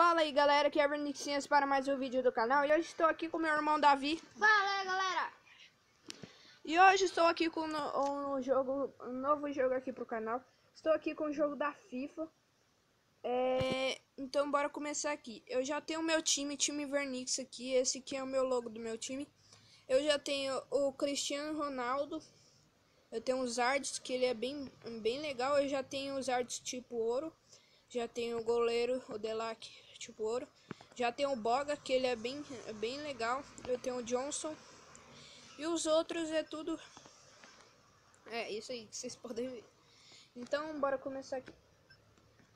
Fala aí galera, aqui é a para mais um vídeo do canal. E hoje estou aqui com meu irmão Davi. Fala aí galera. E hoje estou aqui com um, um jogo, um novo jogo aqui pro canal. Estou aqui com o jogo da FIFA. É, Então bora começar aqui. Eu já tenho o meu time, time Vernix aqui. Esse aqui é o meu logo do meu time. Eu já tenho o Cristiano Ronaldo. Eu tenho o Zardes, que ele é bem, bem legal. Eu já tenho os Zardes tipo ouro. Já tem o goleiro, o Delac, tipo ouro. Já tem o Boga, que ele é bem, é bem legal. Eu tenho o Johnson. E os outros é tudo... É, isso aí que vocês podem ver. Então, bora começar aqui.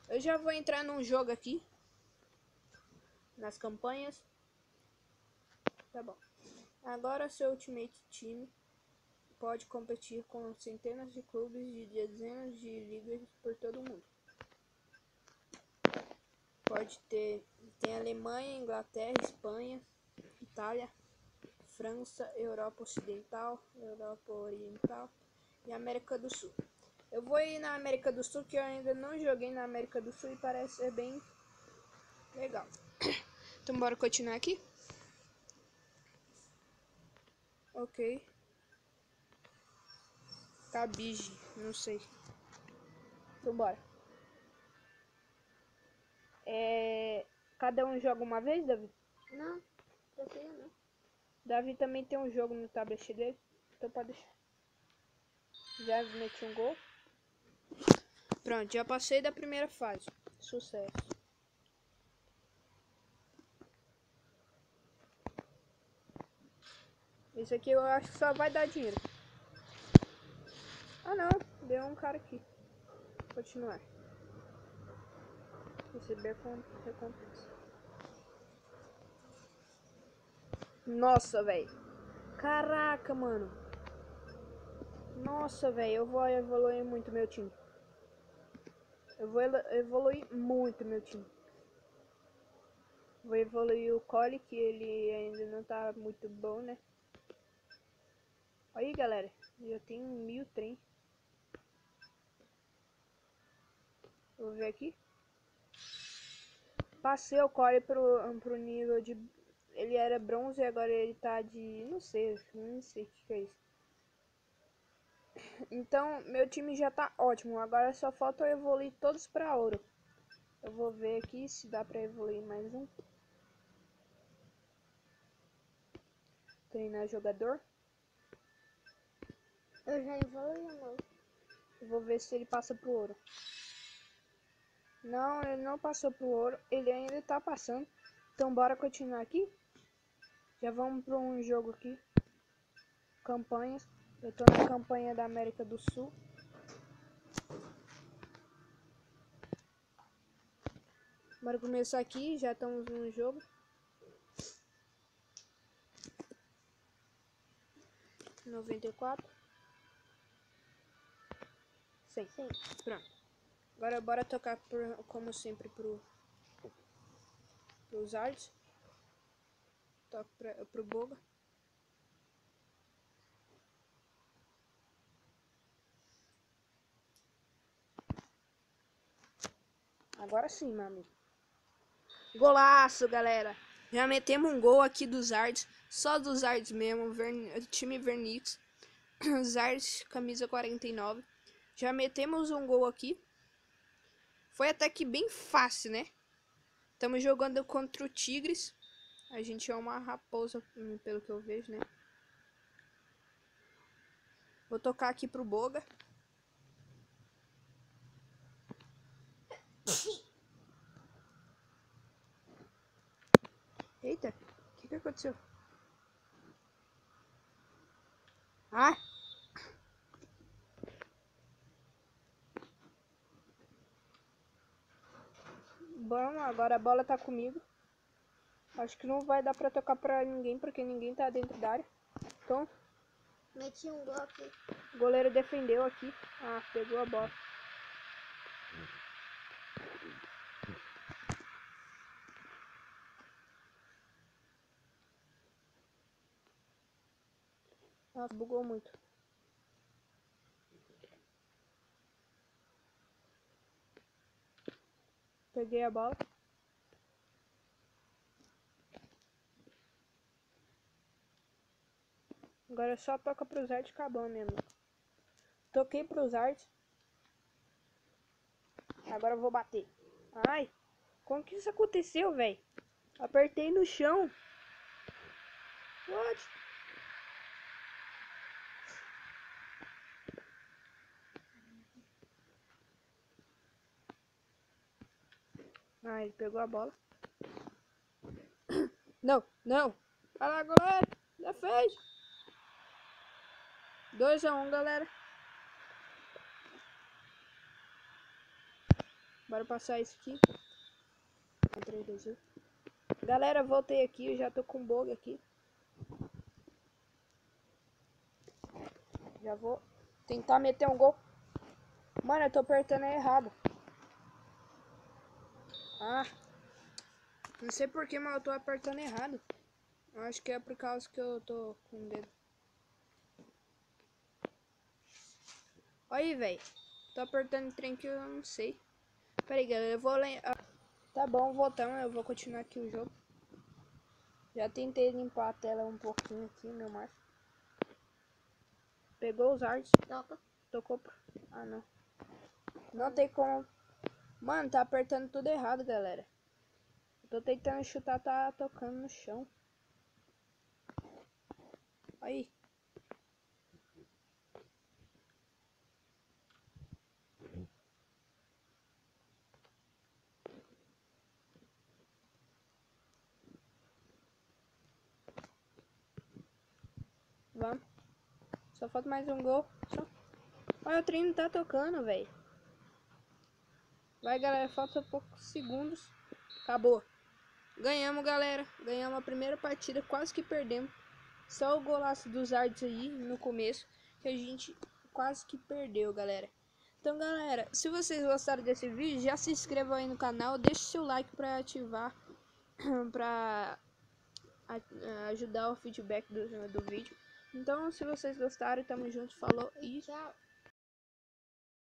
Eu já vou entrar num jogo aqui. Nas campanhas. Tá bom. Agora seu Ultimate Team pode competir com centenas de clubes de dezenas de ligas por todo o mundo pode ter tem Alemanha, Inglaterra, Espanha, Itália, França, Europa Ocidental, Europa Oriental e América do Sul. Eu vou ir na América do Sul que eu ainda não joguei na América do Sul e parece ser bem legal. Então bora continuar aqui. Ok. Cabige, não sei. Então bora. É... Cada um joga uma vez, Davi? Não, prefiro não. Davi também tem um jogo no tablet dele, então pode deixar. Já meti um gol. Pronto, já passei da primeira fase. Sucesso. Esse aqui eu acho que só vai dar dinheiro. Ah não, deu um cara aqui. Continuar. Receber recompensa. Nossa, velho. Caraca, mano. Nossa, velho. Eu vou evoluir muito meu time. Eu vou evoluir muito meu time. Vou evoluir o Cole, que ele ainda não tá muito bom, né? Aí, galera. Já tenho mil trem. Vou ver aqui. Passei o core pro, pro nível de. Ele era bronze e agora ele tá de. Não sei, não sei o que, que é isso. Então, meu time já tá ótimo. Agora só falta eu evoluir todos pra ouro. Eu vou ver aqui se dá pra evoluir mais um. Treinar jogador. Eu já evoluí, amor. Eu vou ver se ele passa pro ouro. Não, ele não passou pro ouro. Ele ainda tá passando. Então bora continuar aqui. Já vamos para um jogo aqui. Campanhas. Eu tô na campanha da América do Sul. Bora começar aqui. Já estamos no jogo. Noventa e quatro. Sim. Sim. Pronto. Agora bora tocar por, como sempre pro pros artes. Toco pra, pro Boga. Agora sim, meu amigo. Golaço, galera. Já metemos um gol aqui dos Arts. Só dos Arts mesmo. Time Vernix. Zards, camisa 49. Já metemos um gol aqui. Foi até que bem fácil, né? Estamos jogando contra o Tigres. A gente é uma raposa, pelo que eu vejo, né? Vou tocar aqui pro Boga. Eita, o que, que aconteceu? Ah! Bom, agora a bola tá comigo. Acho que não vai dar pra tocar pra ninguém, porque ninguém tá dentro da área. Então... Meti um gol aqui. O goleiro defendeu aqui. Ah, pegou a bola. Nossa, bugou muito. Peguei a bola. Agora só toca pros artes e acabou, mesmo. Toquei pros artes. Agora eu vou bater. Ai, como que isso aconteceu, velho? Apertei no chão. What? Ah, ele pegou a bola. Não, não. Vai lá, galera. Defende. 2 a 1 um, galera. Bora passar isso aqui. 3, 2, 1. Galera, voltei aqui. Já tô com bug aqui. Já vou tentar meter um gol. Mano, eu tô apertando errado. Ah. Não sei porquê, mas eu tô apertando errado. Eu acho que é por causa que eu tô com o dedo. Olha aí, velho. Tô apertando trem que eu não sei. Pera aí, galera. Eu vou lembrar. Tá bom, voltamos. Eu vou continuar aqui o jogo. Já tentei limpar a tela um pouquinho aqui, meu macho. Pegou os artes. Toca. Tocou. Ah, não. Não tem como Mano, tá apertando tudo errado, galera. Tô tentando chutar, tá tocando no chão. Aí. Vamos. Só falta mais um gol. Só. Olha, o trem não tá tocando, velho. Vai, galera, falta poucos segundos. Acabou. Ganhamos, galera. Ganhamos a primeira partida, quase que perdemos. Só o golaço dos artes aí no começo, que a gente quase que perdeu, galera. Então, galera, se vocês gostaram desse vídeo, já se inscrevam aí no canal, deixe seu like para ativar, para ajudar o feedback do, do vídeo. Então, se vocês gostaram, tamo junto, falou e Tchau.